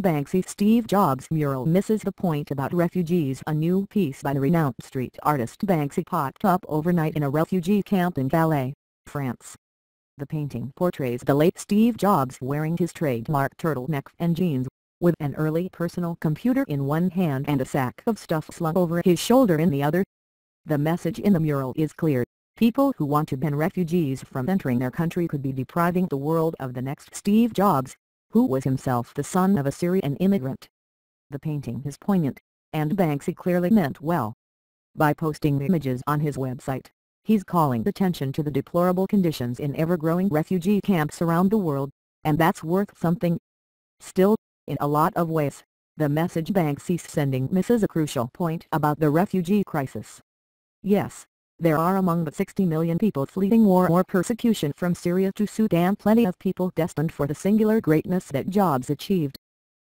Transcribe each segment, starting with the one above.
Banksy Steve Jobs mural misses the point about refugees A new piece by the renowned street artist Banksy popped up overnight in a refugee camp in Calais, France. The painting portrays the late Steve Jobs wearing his trademark turtleneck and jeans, with an early personal computer in one hand and a sack of stuff slung over his shoulder in the other. The message in the mural is clear. People who want to ban refugees from entering their country could be depriving the world of the next Steve Jobs, who was himself the son of a Syrian immigrant. The painting is poignant, and Banksy clearly meant well. By posting the images on his website, he's calling attention to the deplorable conditions in ever-growing refugee camps around the world, and that's worth something. Still, in a lot of ways, the message Banksy's sending misses a crucial point about the refugee crisis. Yes, there are among the 60 million people fleeing war or persecution from Syria to Sudan plenty of people destined for the singular greatness that Jobs achieved.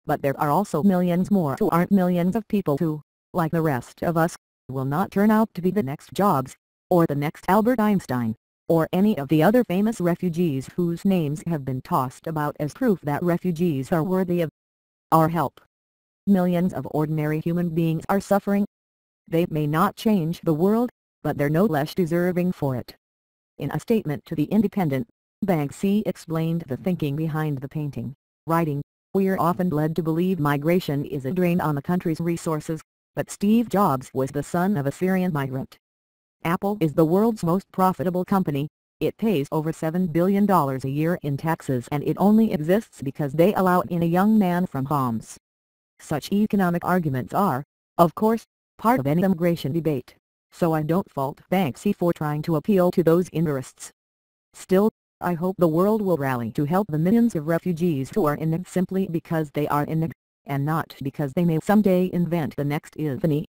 But there are also millions more who aren't millions of people who, like the rest of us, will not turn out to be the next Jobs, or the next Albert Einstein, or any of the other famous refugees whose names have been tossed about as proof that refugees are worthy of our help. Millions of ordinary human beings are suffering. They may not change the world, but they're no less deserving for it. In a statement to The Independent, Banksy explained the thinking behind the painting, writing, We're often led to believe migration is a drain on the country's resources, but Steve Jobs was the son of a Syrian migrant. Apple is the world's most profitable company, it pays over $7 billion a year in taxes and it only exists because they allow in a young man from Homs. Such economic arguments are, of course, part of any immigration debate so I don't fault Banksy for trying to appeal to those interests. Still, I hope the world will rally to help the millions of refugees who are in need simply because they are in need, and not because they may someday invent the next iPhone.